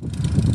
you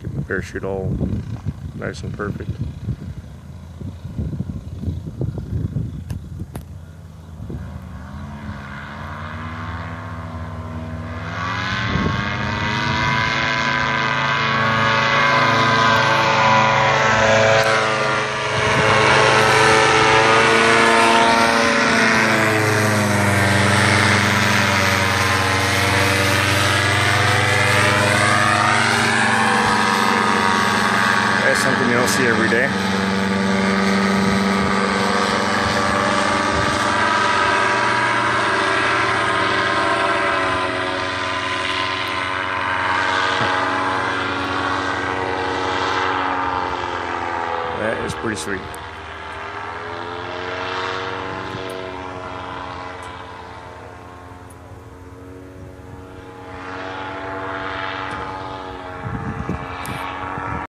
Get my parachute all nice and perfect. That's something you don't see every day. That is pretty sweet.